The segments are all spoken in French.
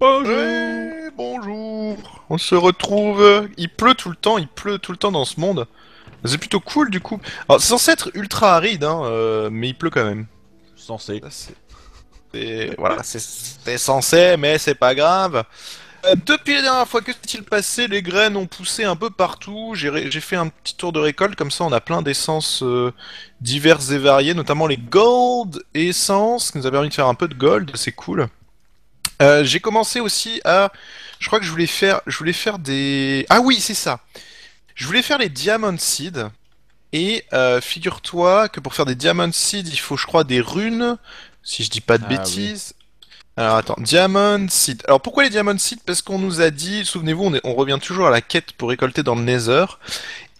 Bonjour Ouais, bonjour. On se retrouve. Il pleut tout le temps, il pleut tout le temps dans ce monde. C'est plutôt cool du coup. Alors c'est censé être ultra aride, hein, euh, mais il pleut quand même. Censé. C'est- voilà, c'est- c'est censé, mais c'est pas grave. Euh, depuis la dernière fois, que s'est-il passé? Les graines ont poussé un peu partout. J'ai ré- fait un petit tour de récolte, comme ça on a plein d'essences euh, diverses et variées, notamment les gold essences, qui nous a permis de faire un peu de gold, c'est cool. Euh, J'ai commencé aussi à... Je crois que je voulais faire, je voulais faire des... Ah oui, c'est ça. Je voulais faire les diamond seeds. Et euh, figure-toi que pour faire des diamond seeds, il faut, je crois, des runes. Si je dis pas de Ah oui. bêtises. Alors attends, Diamond Seed. Alors pourquoi les Diamond Seed Parce qu'on nous a dit, souvenez-vous, on, est- on revient toujours à la quête pour récolter dans le Nether.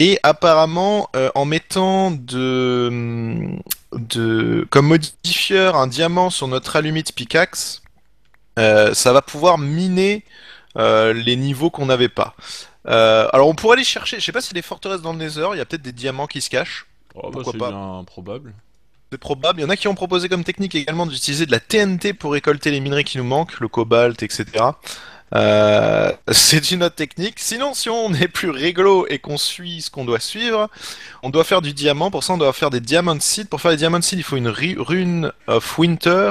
Et apparemment, euh, en mettant de, de, comme modifieur un diamant sur notre allumite pickaxe, euh, ça va pouvoir miner euh, les niveaux qu'on n'avait pas. Euh, alors on pourrait aller chercher, je sais pas a des forteresses dans le Nether, il y a peut-être des diamants qui se cachent. Oh, bah, Pourquoi c'est pas. bien probable. C'est probable. Il y en a qui ont proposé comme technique également d'utiliser de la TNT pour récolter les minerais qui nous manquent, le cobalt, etc. Euh, c'est une autre technique. Sinon, si on est plus réglo et qu'on suit ce qu'on doit suivre, on doit faire du diamant. Pour ça, on doit faire des diamond seeds. Pour faire des diamond seeds, il faut une rune of winter.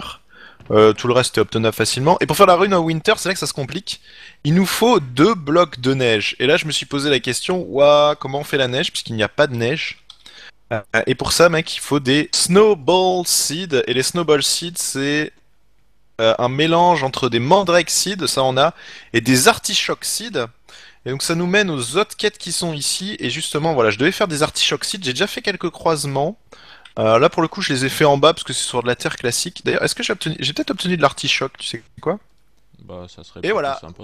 Euh, tout le reste est obtenable facilement. Et pour faire la rune of winter, c'est là que ça se complique. Il nous faut deux blocs de neige. Et là, je me suis posé la question, comment on fait la neige puisqu'il n'y a pas de neige. Euh, Et pour ça, mec, il faut des snowball seeds. Et les snowball seeds, c'est euh, un mélange entre des mandrake seeds, ça on a, et des artichoke seeds. Et donc ça nous mène aux autres quêtes qui sont ici. Et justement, voilà, je devais faire des artichoke seeds. J'ai déjà fait quelques croisements. Euh, là, pour le coup, je les ai fait en bas parce que c'est sur de la terre classique. D'ailleurs, est-ce que j'ai obtenu... J'ai peut-être obtenu de l'artichoke, tu sais quoi? Bah, ça serait Et voilà. sympa.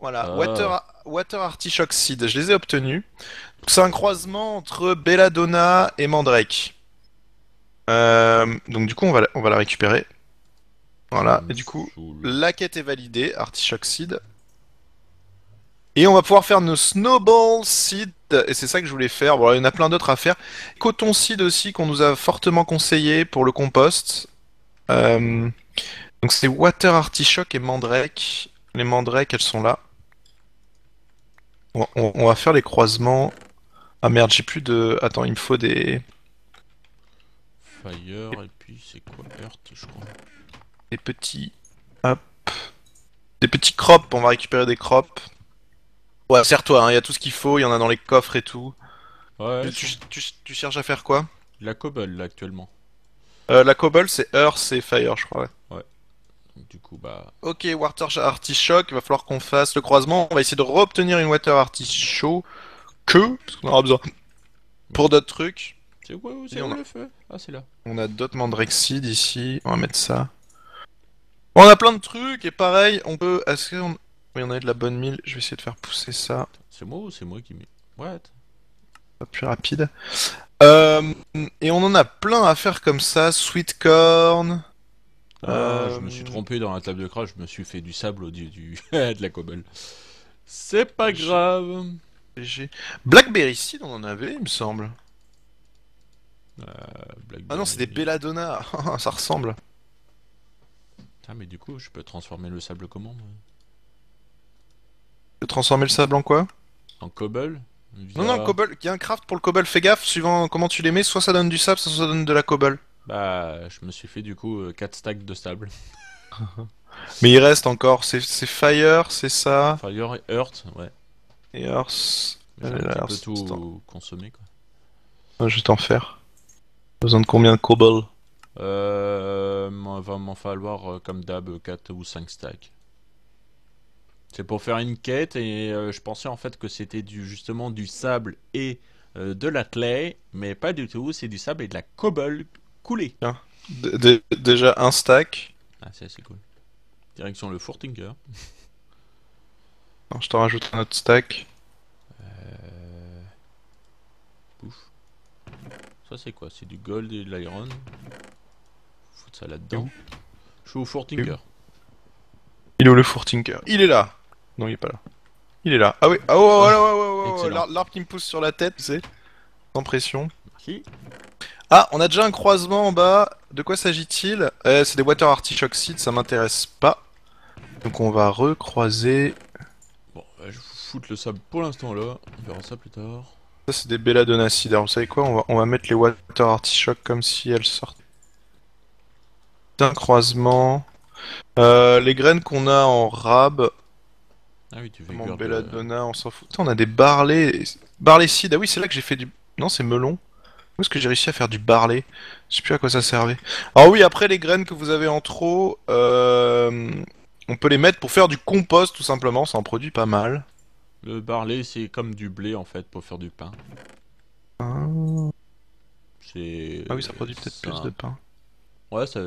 Voilà, Ah. Water, Water Artichoke Seed, je les ai obtenus. C'est un croisement entre Belladonna et Mandrake. Euh, donc du coup, on va, la- on va la récupérer. Voilà, et du coup, la quête est validée, Artichoke Seed. Et on va pouvoir faire nos Snowball Seed, et c'est ça que je voulais faire. Bon, il y en a plein d'autres à faire. Coton Seed aussi, qu'on nous a fortement conseillé pour le compost. Euh, donc c'est Water Artichoke et Mandrake. Les Mandrakes, elles sont là. On, on- on va faire les croisements. Ah merde, j'ai plus de... Attends, il me faut des... Fire, et puis c'est quoi Earth, je crois. des petits... Hop. Des petits crops, on va récupérer des crops. Ouais, serre-toi, hein, il y a tout ce qu'il faut, il y en a dans les coffres et tout. Ouais, tu, tu- tu cherches à faire quoi? La cobble là actuellement. Euh, La cobble, c'est Earth et Fire, je crois, ouais. Donc, du coup, bah. Ok, Water Artichoke, il va falloir qu'on fasse le croisement. On va essayer de reobtenir une Water Artichoke. Que Parce qu'on aura besoin. Pour d'autres trucs. C'est où, où, où a- le feu? Ah, c'est là. On a d'autres Mandrake Seed ici. On va mettre ça. On a plein de trucs et pareil, on peut. Est-ce qu'on. Oui, on a de la bonne mille. Je vais essayer de faire pousser ça. C'est moi ou c'est moi qui mets. What Pas plus rapide. Euh, et on en a plein à faire comme ça. Sweet corn. Ah, Euh, je me suis trompé dans la table de crash, je me suis fait du sable au du, du... de la cobble. C'est pas grave. Blackberry Seed, on en avait, il me semble. Blackberry. Ah non, c'est des Belladonna. ça ressemble. Putain, mais du coup, je peux transformer le sable comment moi? Transformer le sable en quoi? En cobble Non, Via- non, cobble. Il y a un craft pour le cobble. Fais gaffe, suivant comment tu les mets. Soit ça donne du sable, soit ça donne de la cobble. Bah, je me suis fait du coup 4 stacks de sable. Mais il reste encore. C'est Fire, c'est ça? Fire et Earth, ouais. Et Earth. J'ai un peu tout consommé quoi. Ah, Je vais t'en faire. Besoin de combien de cobble? Euh, va m'en falloir euh, comme d'hab 4 ou 5 stacks. C'est pour faire une quête et euh, je pensais en fait que c'était du justement du sable et euh, de la clay, mais pas du tout, c'est du sable et de la cobble coulée. D- d- Déjà un stack. Ah c'est c'est cool. Direction le Fortinger. Non, je t'en rajoute un autre stack. Euh... Pouf. Ça c'est quoi? C'est du gold et de l'iron. Foutre ça là-dedans. Je suis au Fortinger. Il est où le Fourtinker Il est là Non, il est pas là. Il est là. Ah oui, ah ouais, Excellent. l'ar- l'arbre qui me pousse sur la tête, tu sais. Sans pression. Merci. Ah, on a déjà un croisement en bas. De quoi s'agit-il? Euh, C'est des Water Artichoke Seeds, ça m'intéresse pas. Donc on va recroiser. Bon, bah, je vais foutre le sable pour l'instant là. On verra ça plus tard. Ça c'est des belladonnacides. Alors vous savez quoi? On va, on va mettre les water artichokes comme si elles sortent. Un croisement. Euh, les graines qu'on a en rab, Ah oui, tu fais de- belladonna, on s'en fout. Putain, on a des barley. Barley seed. Ah oui, c'est là que j'ai fait du. Non, c'est melon. Où est-ce que j'ai réussi à faire du barley Je sais plus à quoi ça servait. Alors oui, après les graines que vous avez en trop, euh, on peut les mettre pour faire du compost tout simplement. Ça en produit pas mal. Le barley, c'est comme du blé en fait pour faire du pain. Ah. Ah oui, ça produit peut-être plus de pain. Ouais, ça.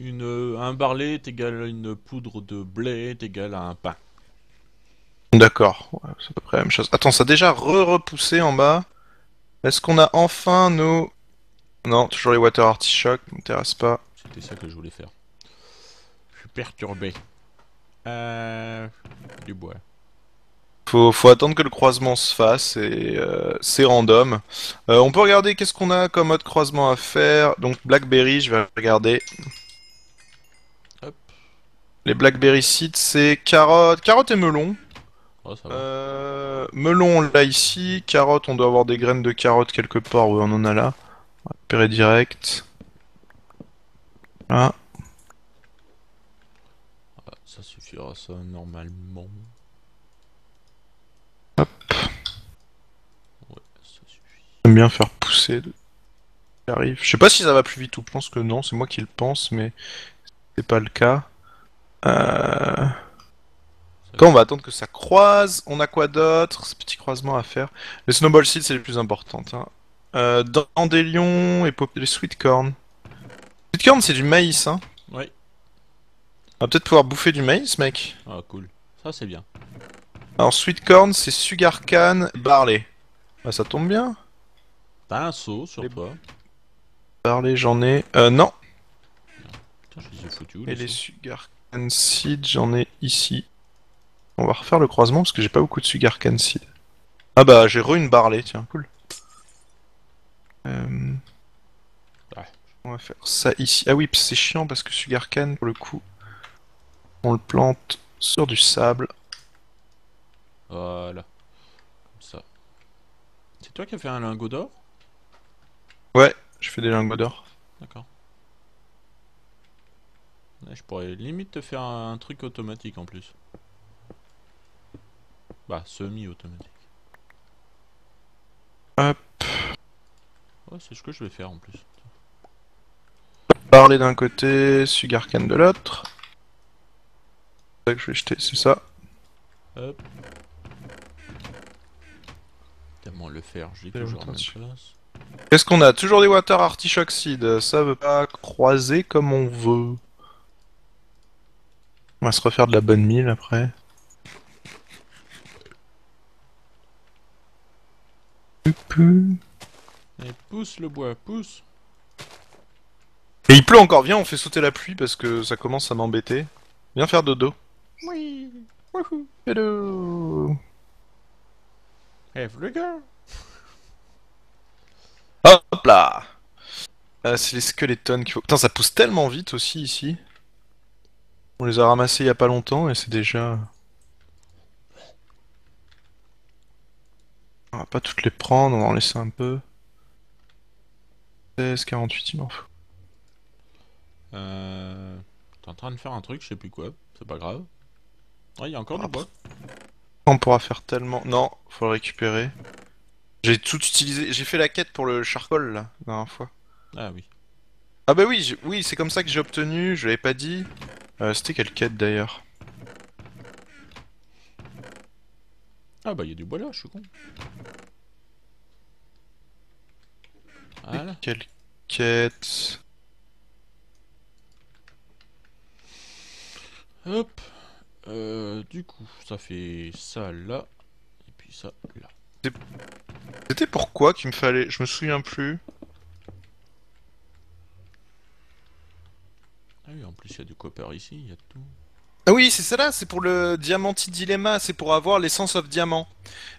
Une, un barley est égal à une poudre de blé est égal à un pain. D'accord, ouais, c'est à peu près la même chose. Attends, ça a déjà re-repoussé en bas. Est-ce qu'on a enfin nos... Non, toujours les water artichokes, m'intéresse pas. C'était ça que je voulais faire. Je suis perturbé. Euh... Du bois. Faut, faut attendre que le croisement se fasse et euh, c'est random. Euh, on peut regarder qu'est-ce qu'on a comme autre croisement à faire. Donc Blackberry, je vais regarder. Les Blackberry seeds, c'est carotte, carotte et melon. Oh, ça va. Euh, melon, on l'a ici. Carotte, on doit avoir des graines de carotte quelque part. Oui, on en a là. On va récupérer direct. Là. Ah, ça suffira, ça, normalement. Hop. Ouais, ça suffit. J'aime bien faire pousser. de- qui arrive. Je sais pas si ça va plus vite ou je pense que non, c'est moi qui le pense, mais c'est pas le cas. Euh... Quand on va attendre que ça croise, on a quoi d'autre? Ce petit croisement à faire. Les snowball seeds, c'est les plus importantes. Hein. Euh, dandelion et pop- les sweet corn. Sweet corn, c'est du maïs, hein. Ouais. On va peut-être pouvoir bouffer du maïs, mec. Ah, cool. Ça, c'est bien. Alors, sweet corn, c'est sugar cane, barley. Ah, ça tombe bien. T'as un seau sur Les- toi. Barley, j'en ai. Euh, non. Putain, je les ai foutus où, Et les sugar cane seeds, j'en ai ici. On va refaire le croisement parce que j'ai pas beaucoup de sugar cane seeds. Ah bah, j'ai re une barley, tiens, cool. Euh... Ouais. On va faire ça ici. Ah oui, c'est chiant parce que sugar cane, pour le coup, on le plante sur du sable. Voilà. Comme ça. C'est toi qui as fait un lingot d'or? Je fais des lingots d'or. D'accord. Je pourrais limite te faire un, un truc automatique en plus. Bah, semi-automatique. Hop. Ouais, c'est ce que je vais faire en plus. Barley d'un côté, sugar cane de l'autre. C'est ça que je vais jeter, c'est ça. Hop. Tellement le faire, j'ai Fais toujours la même attention. place. Qu'est-ce qu'on a? Toujours des water artichoke seeds. Ça veut pas croiser comme on veut. On va se refaire de la bonne mille après. Et pousse le bois, pousse Et il pleut encore, viens, on fait sauter la pluie parce que ça commence à m'embêter. Viens faire dodo. Oui Hello Hey, le gars Hop là Euh, C'est les skeletons qu'il faut... Putain, ça pousse tellement vite aussi ici. On les a ramassés il y a pas longtemps et c'est déjà... On va pas toutes les prendre, on va en laisser un peu. 16, 48, il m'en faut. Euh... T'es en train de faire un truc, je sais plus quoi, c'est pas grave. Ouais, il y a encore du bois. On pourra faire tellement... Non, faut le récupérer. J'ai tout utilisé, j'ai fait la quête pour le charcoal là, la dernière fois. Ah oui. Ah bah oui, oui, c'est comme ça que j'ai obtenu, je l'avais pas dit. Euh, C'était quelle quête d'ailleurs Ah bah il y a du bois là, je suis con. Voilà. Quelle quête Hop. Euh, du coup, ça fait ça là. Et puis ça là. C'était pourquoi qu'il me fallait? Je me souviens plus. Ah oui, en plus il y a du copper ici, il y a tout. Ah oui, c'est ça là, c'est pour le Diamanti Dilemma, c'est pour avoir l'essence of diamant.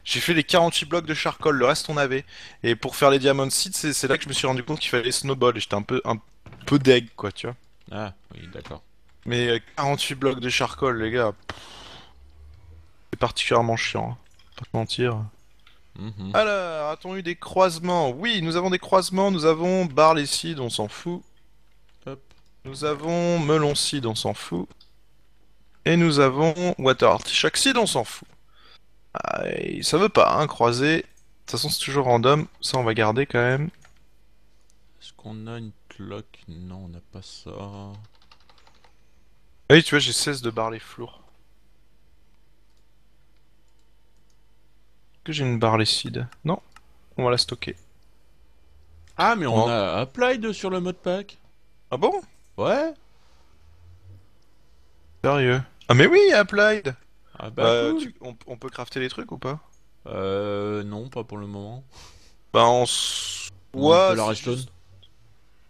J'ai fait les 48 blocs de charcoal, le reste on avait. Et pour faire les diamond seeds, c'est là que je me suis rendu compte qu'il fallait snowball et j'étais un peu un peu deg quoi, tu vois. Ah oui, d'accord. Mais euh, 48 blocs de charcoal, les gars. C'est particulièrement chiant. hein. Pas te mentir. Mhm. Alors, a-t-on eu des croisements? Oui, nous avons des croisements. Nous avons barley seed, on s'en fout. Nous avons melon seed, on s'en fout. Et nous avons water artichoke seed, on s'en fout. Ah, ça veut pas, hein, croiser. De toute façon, c'est toujours random. Ça, on va garder quand même. Est-ce qu'on a une cloque? Non, on n'a pas ça. Ah Oui, tu vois, j'ai 16 de barley flour. Est-ce que j'ai une barley seed Non. On va la stocker. Ah, mais on Oh. a applied sur le mode pack. Ah bon? Ouais. Sérieux Ah mais oui, applied Ah bah Euh, cool. tu- on, on peut crafter les trucs ou pas? Euh, non, pas pour le moment. Bah on s- Ouais, peut la c'est redstone. juste-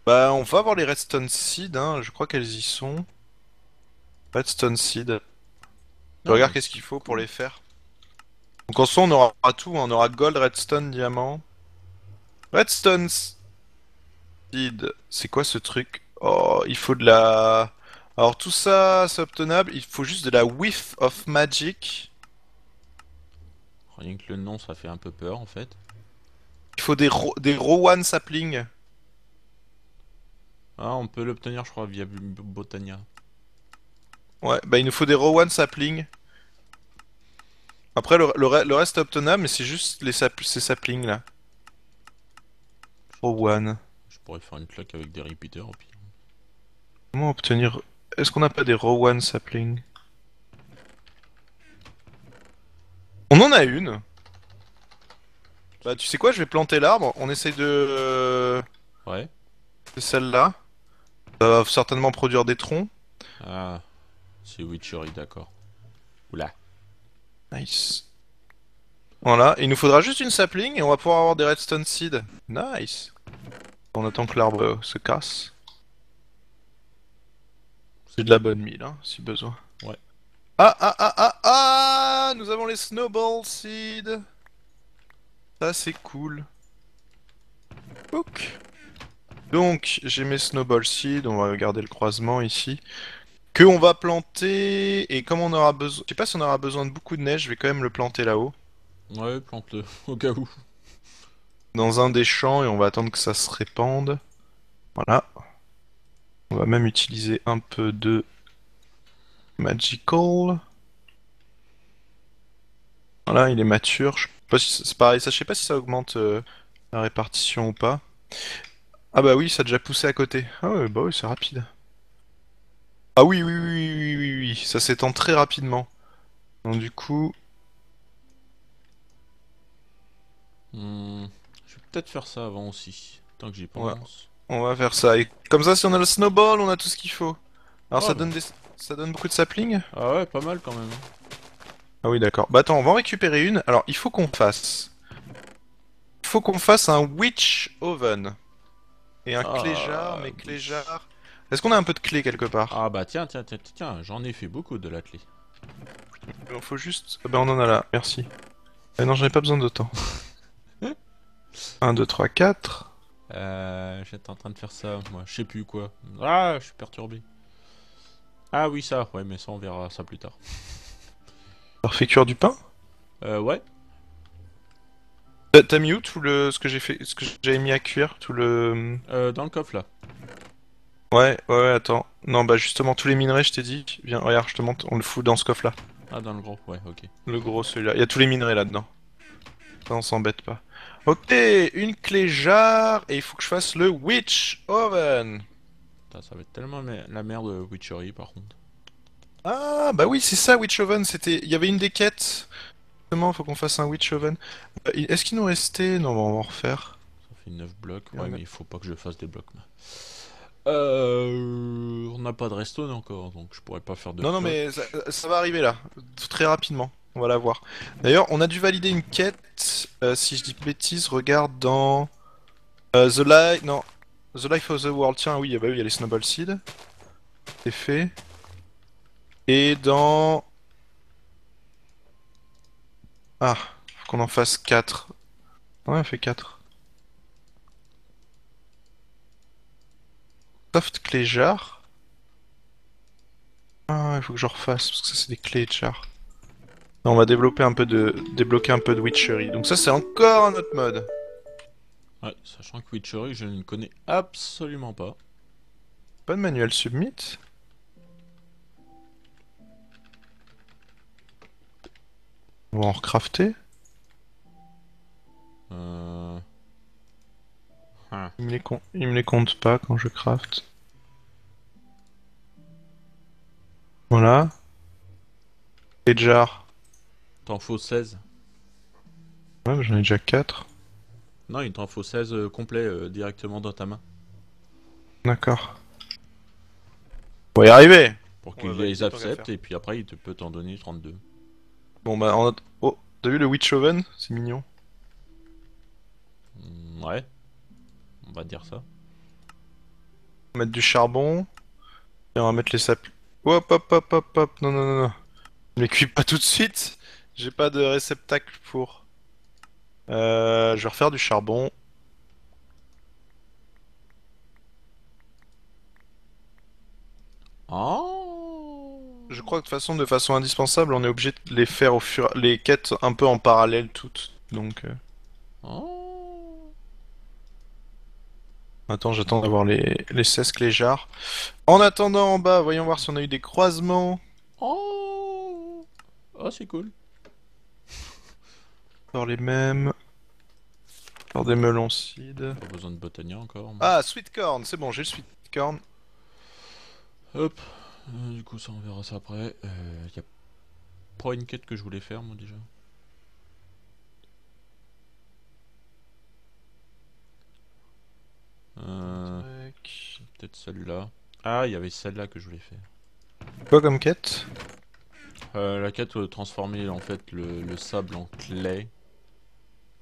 Bah on va voir les redstone seed, hein. je crois qu'elles y sont. Redstone seed. Je Ah, regarde bah, qu'est-ce qu'il faut pour les faire. Donc en soi on aura tout, hein. on aura gold, redstone, diamant. Redstone seed, c'est quoi ce truc? Oh, il faut de la... Alors tout ça c'est obtenable, il faut juste de la whiff of magic. Rien que le nom, ça fait un peu peur en fait. Il faut des, ro- des Rowan saplings. Ah, on peut l'obtenir, je crois, via Botania. Ouais, bah il nous faut des Rowan saplings. Après le, le, re- le reste est obtenable, mais c'est juste les sap- ces saplings là. Rowan. Je pourrais faire une cloque avec des repeaters au pire. Comment obtenir... Est-ce qu'on n'a pas des Rowan saplings On en a une. Bah tu sais quoi, je vais planter l'arbre, on essaye de... euh, Ouais. de celle-là. Ça va certainement produire des troncs. Ah, c'est Witchery, d'accord. Oula. Nice. Voilà, il nous faudra juste une sapling et on va pouvoir avoir des redstone seed. Nice. On attend que l'arbre se casse. C'est de la bonne mille, hein, si besoin. Ouais. Ah, ah, ah, ah, ah Nous avons les snowball seed. Ça, c'est cool. Ok. Donc, j'ai mes snowball seed, on va regarder le croisement ici. Que on va planter, et comme on aura besoin... Je sais pas si on aura besoin de beaucoup de neige, je vais quand même le planter là-haut. Ouais, plante-le, au cas où. Dans un des champs, et on va attendre que ça se répande. Voilà. On va même utiliser un peu de... Magical. Voilà, il est mature. Je sais pas si c'est pareil, ça, je sais pas si ça augmente euh, la répartition ou pas. Ah bah oui, ça a déjà poussé à côté. Ah ouais, bah oui, c'est rapide. Ah oui, oui, oui, oui, oui, oui, oui, ça s'étend très rapidement. Donc du coup, Hmm, je vais peut-être faire ça avant aussi, tant que j'y pense. On va faire ça. Et comme ça, si on a le snowball, on a tout ce qu'il faut. Alors Oh, ça bah. donne des... ça donne beaucoup de saplings Ah ouais, pas mal quand même. Ah oui, d'accord. Bah attends, on va en récupérer une. Alors, il faut qu'on fasse... Il faut qu'on fasse un witch oven. Et un Ah, clé jar, mais clé jar... Est-ce qu'on a un peu de clé quelque part? Ah bah tiens, tiens, tiens, tiens, j'en ai fait beaucoup de la clé. Il faut juste... Ah bah on en a là, merci. Eh non, j'en ai pas besoin d'autant. 1, 2, 3, 4. Euh, j'étais en train de faire ça, moi, je sais plus quoi. Ah, je suis perturbé. Ah oui, ça, ouais, mais ça, on verra ça plus tard. Alors, cuire du pain? Euh, ouais. T'as- T'as mis où tout le... ce que j'ai fait... ce que j'avais mis à cuire Tout le... Euh, dans le coffre, là. Ouais, ouais, ouais, attends. Non, bah justement, tous les minerais, je t'ai dit. Viens, regarde, je te montre, on le fout dans ce coffre-là. Ah, dans le gros, ouais, ok. Le gros, celui-là. Il y a tous les minerais là-dedans. Ça, on s'embête pas. Ok, une clé jar, et il faut que je fasse le Witch Oven. Putain, ça va être tellement me- la merde de Witchery, par contre. Ah, bah oui, c'est ça, Witch Oven. C'était... Il y avait une des quêtes. Justement, faut qu'on fasse un Witch Oven. Euh, Est-ce qu'il nous restait... Non, on va en refaire. Ça fait 9 blocs, ouais, mais il faut pas que je fasse des blocs. Euh... On n'a pas de redstone encore, donc je pourrais pas faire de Non, non, mais ça, ça va arriver là. Très rapidement. On va la voir. D'ailleurs, on a dû valider une quête. euh, si je dis bêtises, regarde dans euh, The Life. Non, The Life of the World. Tiens, oui, bah oui, il y a les Snowball Seed. C'est fait. Et dans. Ah, faut qu'on en fasse 4. Ouais, on fait 4. Soft Clé Jar. Ah, il faut que je refasse, parce que ça c'est des clés char. Non, on va développer un peu de... débloquer un peu de witchery. Donc ça c'est encore un autre mode. Ouais, sachant que Witchery, je ne connais absolument pas. Pas de manuel submit On va en recrafter Euh... ah, il me, les com- il me les compte pas quand je craft. Voilà. Et jar. T'en faut 16. Ouais, mais j'en ai déjà 4. Non, il t'en faut 16 euh, complets euh, directement dans ta main. D'accord. On va y arriver Pour On qu'il va valider les tant qu'à accepte faire. et puis après il te peut t'en donner 32. Bon bah on a... Oh, t'as vu le witch oven C'est mignon. Mm, ouais. On va dire ça. On va mettre du charbon. Et on va mettre les saplings. Hop hop hop hop hop. Non non non non. Ne les cuis pas tout de suite. J'ai pas de réceptacle pour. Euh, je vais refaire du charbon. Oh Je crois que de façon, de façon indispensable, on est obligé de les faire au fur, les quêtes un peu en parallèle toutes. Donc, euh, Oh attends, j'attends d'avoir les les 16 cléjards. En attendant, en bas, voyons voir si on a eu des croisements. Oh Oh, c'est cool. Encore les mêmes. Encore des melons. Pas besoin de botania encore. Ah, sweet corn, c'est bon, j'ai le sweet corn. Hop. Euh, du coup, ça, on verra ça après. Euh, y a pas une quête que je voulais faire, moi, déjà. Euh. Peut-être celle-là. Ah, il y avait celle-là que je voulais faire. Quoi comme quête? Euh, la quête euh, transformer en fait le, le sable en clay.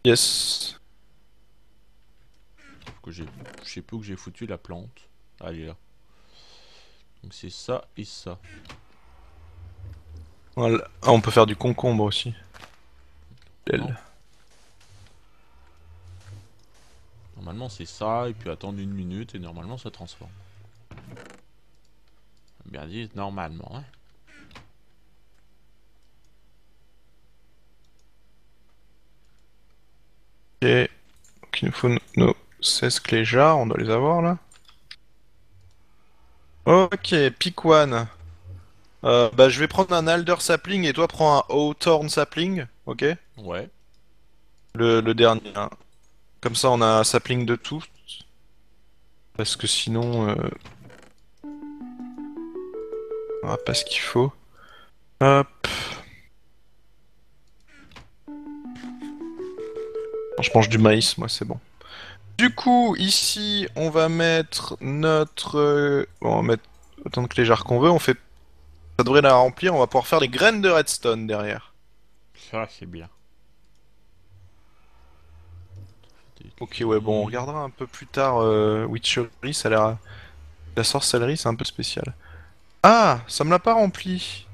Yes. Que je sais plus où que j'ai foutu la plante. Ah, elle est là. Donc c'est ça et ça. Voilà. Ah, on peut faire du concombre aussi. Belle. Non. Normalement c'est ça et puis attendre une minute et normalement ça transforme. Bien dit normalement. Hein. Ok. Donc il nous faut no- nos 16 clés jars, on doit les avoir là. Ok, pick one. Euh, bah je vais prendre un alder sapling et toi prends un hawthorn sapling, ok? Ouais. le, le dernier. hein. Comme ça on a un sapling de tout. Parce que sinon... Euh... On aura pas ce qu'il faut. Hop. Je mange du maïs, moi c'est bon. Du coup, ici, on va mettre notre... euh, Bon, on va mettre autant de clés jars qu'on veut. On fait... Ça devrait la remplir. On va pouvoir faire les graines de redstone derrière. Ça c'est bien. Ok, ouais, bon, on regardera un peu plus tard euh, Witchery, ça a l'air... La sorcellerie, c'est un peu spécial. Ah, ça me l'a pas rempli.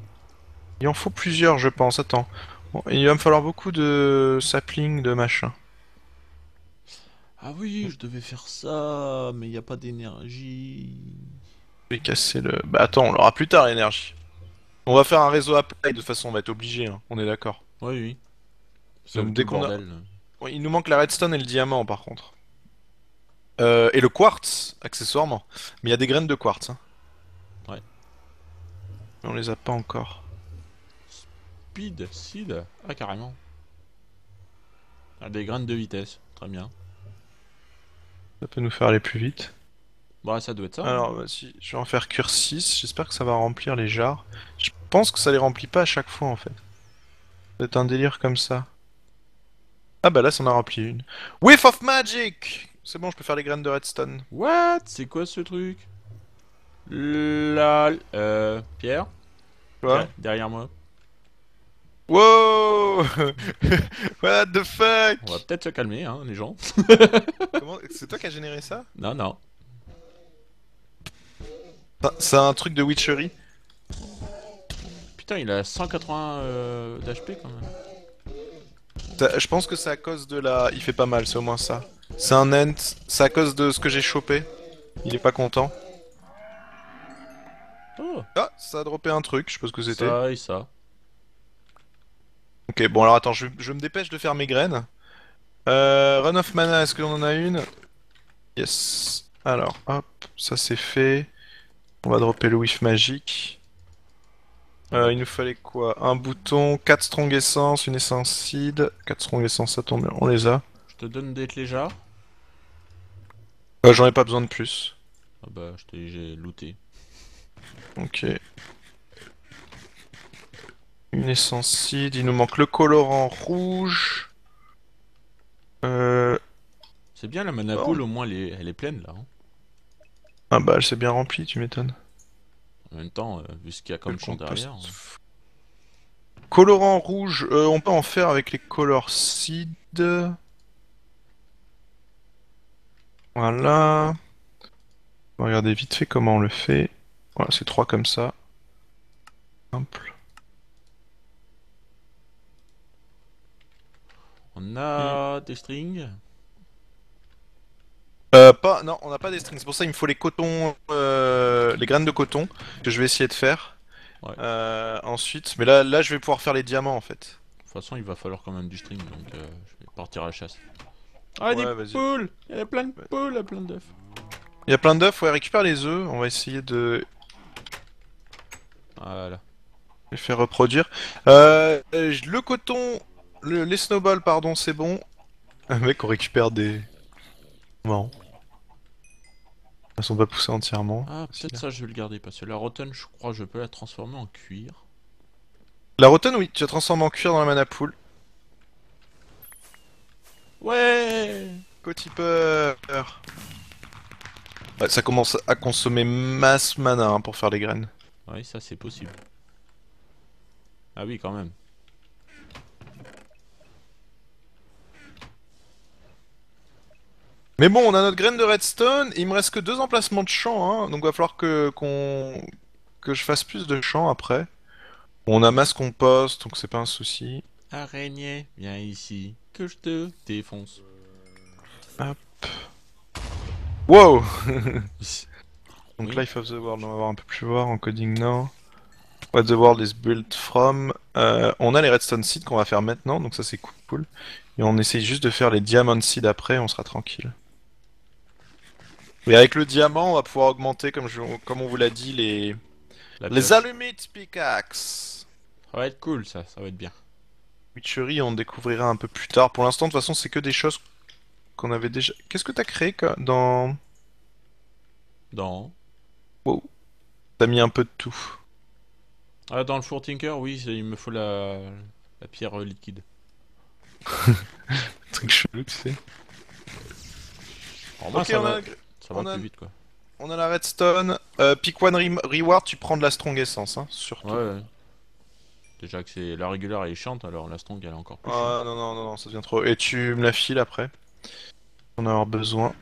Il en faut plusieurs, je pense. Attends. Bon, il va me falloir beaucoup de saplings, de machin. Ah oui, je devais faire ça, mais il n'y a pas d'énergie. Je vais casser le... Bah attends, on l'aura plus tard, l'énergie. On va faire un réseau apply, de toute façon, on va être obligé, hein. on est d'accord. Oui, oui. Donc, dès qu'on a- il nous manque la redstone et le diamant, par contre. Euh, et le quartz, accessoirement. Mais il y a des graines de quartz. Hein. Ouais. Mais on les a pas encore. Speed, seed Ah, carrément. Ah, des graines de vitesse, très bien. Ça peut nous faire aller plus vite. Bah, ça doit être ça. hein. Alors, bah, si, je vais en faire cure 6. J'espère que ça va remplir les jars. Je pense que ça les remplit pas à chaque fois, en fait. C'est un délire comme ça. Ah bah là, ça en a rempli une. Whiff of Magic C'est bon, je peux faire les graines de redstone. What? C'est quoi ce truc? La... Euh... Pierre? Der- Derrière moi. Wow What the fuck? On va peut-être se calmer, hein, les gens. Comment- C'est toi qui as généré ça? Non, non. Enfin, C'est un truc de witchery Putain, il a 180 euh, d'HP quand même. Je pense que c'est à cause de la... Il fait pas mal, c'est au moins ça. C'est un ent, c'est à cause de ce que j'ai chopé. Il est pas content. Oh, Ah, ça a droppé un truc, je sais pas ce que c'était. ça et ça. Ok, bon alors attends, je, je me dépêche de faire mes graines. Euh, run of mana, est-ce que l'on en a une? Yes. Alors, hop, ça c'est fait. On va dropper le whiff magique. Euh, il nous fallait quoi? Un bouton, 4 strong essence, une essence seed. 4 strong essence, ça tombe bien, on les a. Je te donne des jarres. Euh, J'en ai pas besoin de plus. Ah bah, je t'ai j'ai looté. Ok. Une essence seed, il nous manque le colorant rouge. Euh... C'est bien la mana Bon. pool, au moins elle est, elle est pleine là. hein. Ah bah elle s'est bien remplie, tu m'étonnes. En même temps, euh, vu ce qu'il y a comme champ derrière. hein. Colorant rouge, euh, on peut en faire avec les color seed. Voilà. On va regarder vite fait comment on le fait. Voilà, c'est trois comme ça. Simple. On a des strings. Euh, pas, non, on n'a pas des strings. C'est pour ça qu'il me faut les cotons, euh, les graines de coton que je vais essayer de faire. Ouais. Euh, ensuite, mais là, là, je vais pouvoir faire les diamants en fait. De toute façon, il va falloir quand même du string, donc euh, je vais partir à la chasse. Ah, des Ouais, vas-y. poules Il y a plein de poules, il y a plein d'œufs. Il y a plein d'œufs, ouais, récupère les œufs. On va essayer de Voilà. les faire reproduire. Le coton, le- les snowballs, pardon, c'est bon. Un mec, on récupère des. Marrant. Elles sont pas poussées entièrement. Ah, peut-être ça, je vais le garder, parce que la rotten, je crois, je peux la transformer en cuir. La rotten, oui, tu la transformes en cuir dans la mana pool. Ouais Cotipeur. Ouais, ça commence à consommer masse mana hein, pour faire les graines. Oui, ça, c'est possible. Ah oui, quand même. Mais bon, on a notre graine de redstone. Il me reste que deux emplacements de champ, hein, donc va falloir que qu'on que je fasse plus de champs après. On a masse compost, donc c'est pas un souci. Araignée, viens ici, que je te défonce. Wow. Donc Oui. Life of the World, on va voir un peu plus voir en coding now. What the world is built from. Euh, on a les redstone seeds qu'on va faire maintenant, donc ça c'est cool. Et on essaye juste de faire les diamond seeds après, on sera tranquille. Et avec le diamant, on va pouvoir augmenter, comme, je, comme on vous l'a dit, les, La les allumettes pickaxe. Ça va être cool, ça, ça va être bien. Witchery, on découvrira un peu plus tard. Pour l'instant, de toute façon, c'est que des choses qu'on avait déjà. Qu'est-ce que t'as créé dans. Dans... T'as mis un peu de tout. Ah, dans le four tinker, oui, il me faut la, la pierre euh, liquide. Truc chelou, tu sais. Moi, Ok, ça on va, a, ça va on a- plus vite, quoi. on a la redstone. Euh, pick one re- reward, tu prends de la strong essence, hein, surtout. Ouais, ouais. Déjà que c'est la régulière elle est chiante, alors la strong elle est encore plus chiante. Ah non, non, non, non, ça devient trop. Et tu me la files après. On en avoir besoin.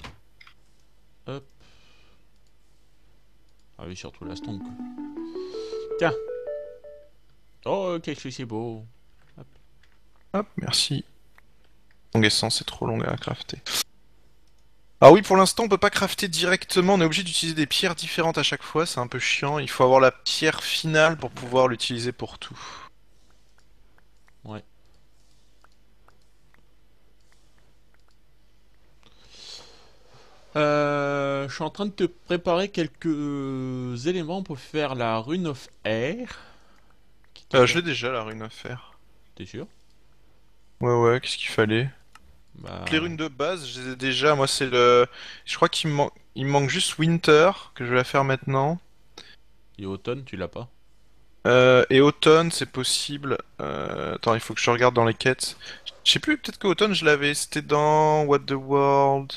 Ah oui, surtout la strong, quoi. Tiens Oh, qu'est-ce que c'est beau Hop, merci. Strong essence, c'est trop long à crafter. Ah oui, pour l'instant, on peut pas crafter directement. On est obligé d'utiliser des pierres différentes à chaque fois. C'est un peu chiant. Il faut avoir la pierre finale pour pouvoir l'utiliser pour tout. Ouais. Euh, je suis en train de te préparer quelques éléments pour faire la rune of air. Euh, je l'ai déjà, la rune à faire. T'es sûr? Ouais, ouais, qu'est-ce qu'il fallait? Bah, Les runes de base, je les ai déjà. Moi, c'est le. Je crois qu'il me, man- il manque juste Winter, que je vais la faire maintenant. Et automne, tu l'as pas? Euh, et Automne, c'est possible. Euh, Attends, il faut que je regarde dans les quêtes. Je sais plus, peut-être que Automne, je l'avais. C'était dans What the World.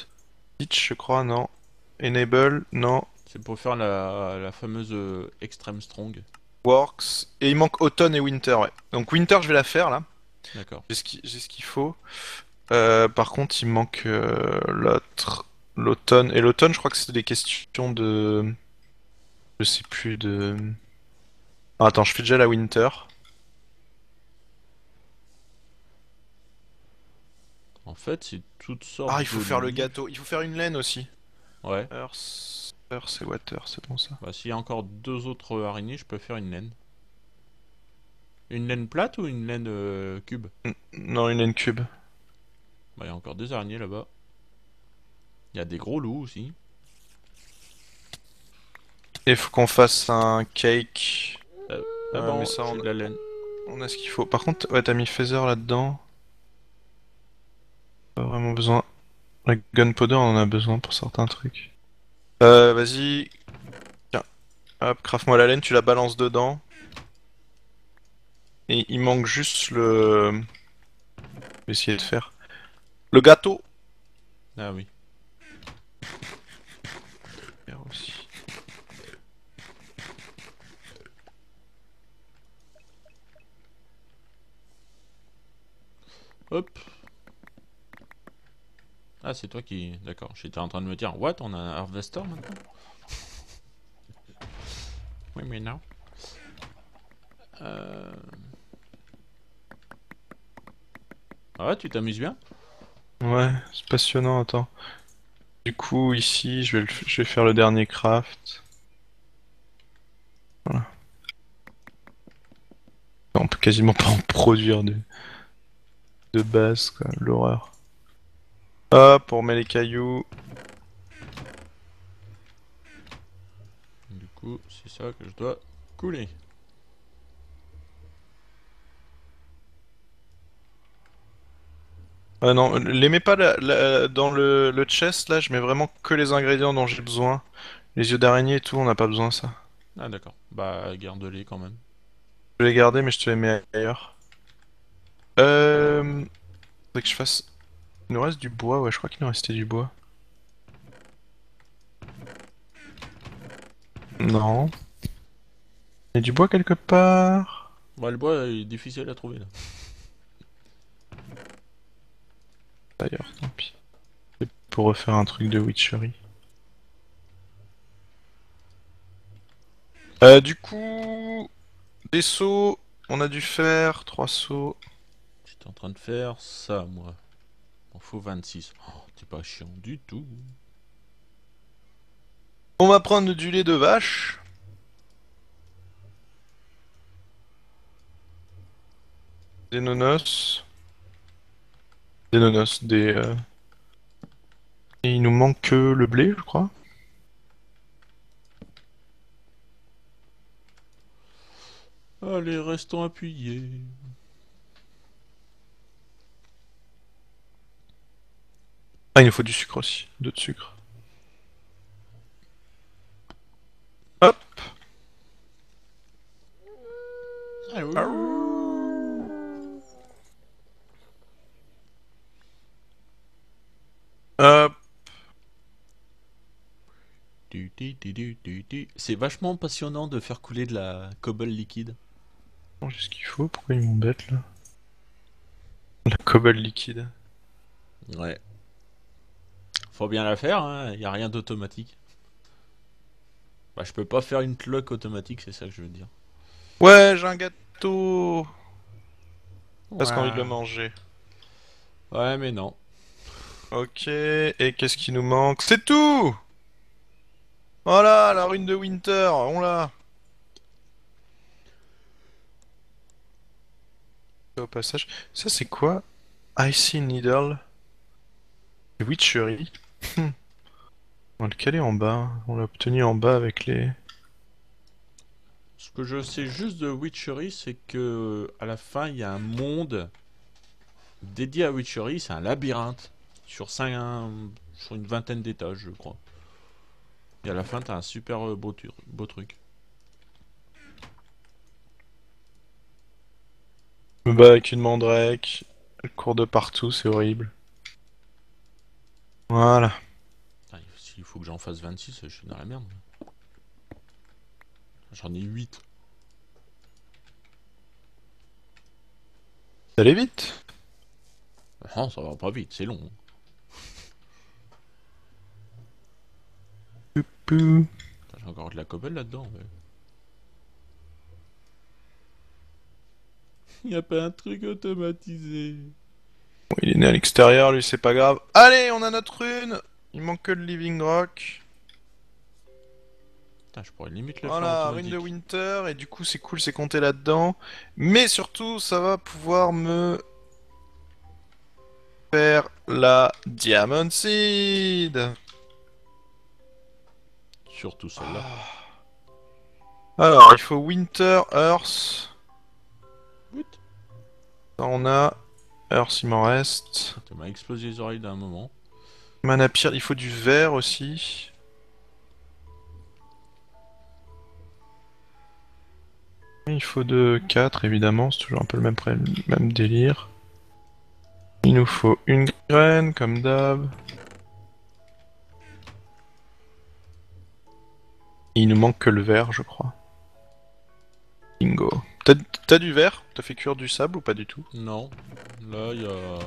Teach, je crois, non. Enable, non. C'est pour faire la, la fameuse euh, Extreme Strong. Works. Et il manque Automne et Winter, ouais. Donc Winter, je vais la faire là. D'accord. J'ai ce qui- j'ai ce qu'il faut. Euh, par contre, il manque euh, l'autre. L'automne. Et l'automne, je crois que c'était des questions de. Je sais plus de. Ah, attends, je fais déjà la Winter. En fait, c'est toutes sortes Ah, il faut de faire le gâteau. Il faut faire une laine aussi. Ouais. Earth. Water, c'est water, c'est bon ça. Bah, s'il y a encore deux autres araignées, je peux faire une laine. Une laine plate ou une laine euh, cube? Non, une laine cube. Bah, il y a encore deux araignées là-bas. Il y a des gros loups aussi. Et faut qu'on fasse un cake. Ah bon, mais ça, on- de la laine. On a ce qu'il faut. Par contre, ouais, t'as mis Feather là-dedans. Pas vraiment besoin. La Gunpowder, on en a besoin pour certains trucs. Euh, vas-y. Tiens. Hop, craft-moi la laine, tu la balances dedans. Et il manque juste le... Je vais essayer de faire. Le gâteau Ah oui. Aussi. Hop. Ah, c'est toi qui. D'accord, j'étais en train de me dire, what, on a un harvester maintenant? Oui, mais non. Euh... Ah ouais, tu t'amuses bien? Ouais, c'est passionnant, attends. Du coup, ici, je vais, le je vais faire le dernier craft. Voilà. On peut quasiment pas en produire de, de base, quoi, l'horreur. Hop, on met les cailloux. Du coup, c'est ça que je dois couler. Ah non, les mets pas dans le, le chest, là, je mets vraiment que les ingrédients dont j'ai besoin. Les yeux d'araignée et tout, on n'a pas besoin de ça. Ah d'accord. Bah, garde-les quand même. Je vais les garder, mais je te les mets ailleurs. Euh... Faudrait que je fasse... Il nous reste du bois, ouais, je crois qu'il nous restait du bois. Non. Il y a du bois quelque part Bah, le bois est difficile à trouver là. D'ailleurs, tant pis. C'est pour refaire un truc de witchery. Euh, du coup... Des seaux, on a dû faire trois seaux. J'étais en train de faire ça, moi. Il faut 26. Oh, c'est pas chiant du tout. On va prendre du lait de vache. Des nonos. Des nonos, des... euh, Et il nous manque que le blé, je crois. Allez, restons appuyés. Ah, il nous faut du sucre aussi. Deux de sucre. Hop Hop Du, du, du, du, du, du. C'est vachement passionnant de faire couler de la cobble liquide. J'ai ce qu'il faut, pourquoi ils m'embêtent là? La cobble liquide. Ouais. Faut bien la faire, hein. Y a rien d'automatique. Bah, je peux pas faire une cloque automatique, c'est ça que je veux dire. Ouais, j'ai un gâteau Parce qu'on envie de le manger. Ouais, mais non. Ok, et qu'est-ce qui nous manque? C'est tout Voilà, la rune de Winter, on l'a Au passage, ça c'est quoi? Icy Needle Witchery Hmm. On va le en bas, on l'a obtenu en bas avec les... Ce que je sais juste de Witchery, c'est que à la fin, il y a un monde dédié à Witchery. C'est un labyrinthe sur, cinq, sur une vingtaine d'étages, je crois. Et à la fin, t'as un super euh, beau, beau truc. Je me bats avec une mandrake, elle court de partout, c'est horrible. Voilà. S'il faut que j'en fasse 26, je suis dans la merde. J'en ai 8. Ça allait vite? Non, ça va pas vite, c'est long. Pou. Putain, J'ai encore de la cobble là-dedans. mais- Y a pas un truc automatisé. Bon, il est né à l'extérieur, lui, c'est pas grave. Allez, on a notre rune Il manque que le Living Rock. Putain, je pourrais limite le Voilà, Ruine de. Winter, et du coup c'est cool, c'est compté là-dedans. Mais surtout, ça va pouvoir me faire la Diamond Seed. Surtout celle-là. Alors, il faut Winter, Earth. What? Ça, on a. Earth, il m'en reste. Ça m'a explosé les oreilles d'un moment. Mana Pyre, il faut du vert aussi. Il faut de 4 évidemment, c'est toujours un peu le même, même délire. Il nous faut une graine comme d'hab. Il nous manque que le vert, je crois. Bingo. T'as du vert T'as fait cuire du sable ou pas du tout? Non. Là, il y a.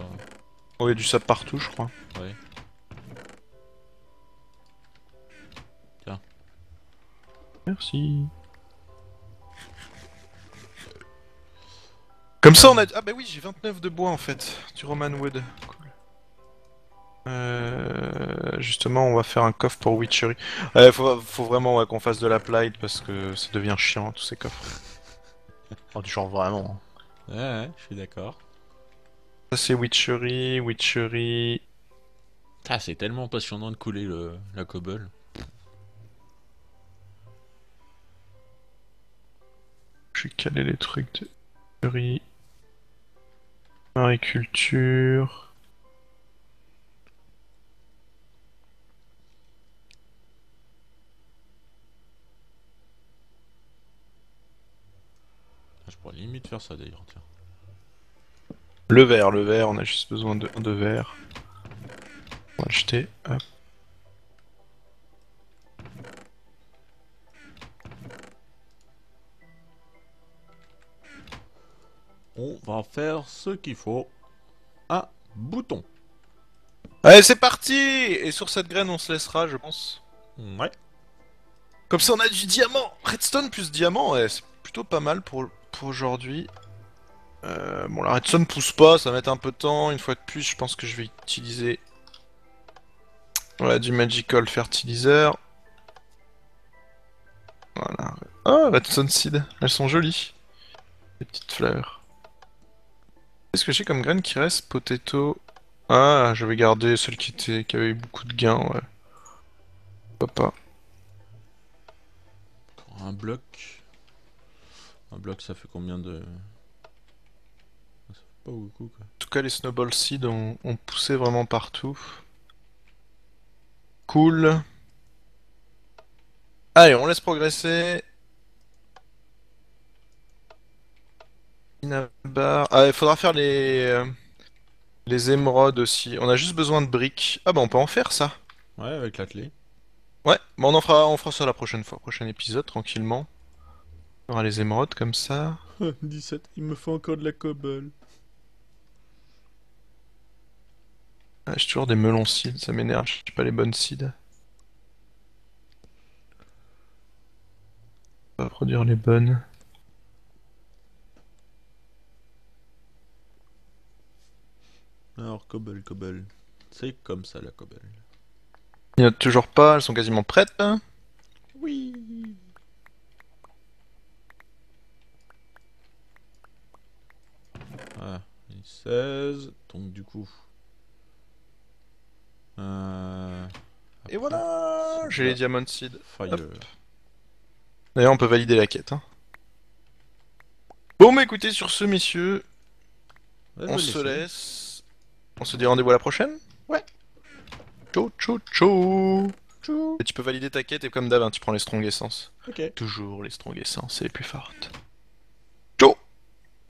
Oh, il y a du sable partout, je crois. Ouais. Merci. Comme ça, on a. Ah, bah oui, j'ai 29 de bois en fait, du Roman Wood. Euh, justement, on va faire un coffre pour Witchery. Faut, faut vraiment ouais, qu'on fasse de la plate parce que ça devient chiant tous ces coffres. Oh, du genre vraiment. Ouais, ouais, je suis d'accord. Ça, c'est Witchery, Witchery. Ah, c'est tellement passionnant de couler le... la cobble. Je suis calé les trucs de Witchery. Mariculture. Je pourrais limite faire ça d'ailleurs, tiens. Le verre, le verre, on a juste besoin de, de verre. On va acheter. Hop. On va faire ce qu'il faut. Un bouton. Allez, c'est parti Et sur cette graine, on se laissera, je pense. Ouais. Comme ça, on a du diamant Redstone plus diamant, ouais, c'est plutôt pas mal pour, pour aujourd'hui. Euh, bon, la redstone pousse pas, ça va mettre un peu de temps. Une fois de plus, je pense que je vais utiliser voilà, du Magical Fertilizer. Voilà. Ah, redstone seed, elles sont jolies. Les petites fleurs. Qu'est-ce que j'ai comme graine qui reste? Potato. Ah, je vais garder celle qui, était, qui avait eu beaucoup de gains, ouais. Encore Un bloc. Un bloc, ça fait combien de. Ça fait pas beaucoup quoi. En tout cas, les Snowball Seeds ont, ont poussé vraiment partout. Cool. Allez, on laisse progresser. Inabar. Ah, il faudra faire les... euh, Les émeraudes aussi. On a juste besoin de briques. Ah bah on peut en faire ça. Ouais, avec l'atelier. Ouais, bon, on en fera, on fera ça la prochaine fois, prochain épisode, tranquillement. On aura les émeraudes comme ça. 17, il me faut encore de la cobble. Ah, j'ai toujours des melons seeds, ça m'énerve, j'ai pas les bonnes seeds. On va produire les bonnes. Alors, cobble, cobble. C'est comme ça la cobble. Il n'y en a toujours pas, elles sont quasiment prêtes. hein. Oui. Ah, et 16. Donc du coup. Euh... Et voilà J'ai les diamond. Hop. D'ailleurs, on peut valider la quête. hein. Bon, mais écoutez, sur ce, messieurs, Ouais, on se laisse. On se dit rendez-vous à la prochaine Ouais. Ciao, ciao, ciao Tchou. Et tu peux valider ta quête et comme d'hab, hein, tu prends les strong essence. Ok. Toujours les strong essence, c'est les plus fortes.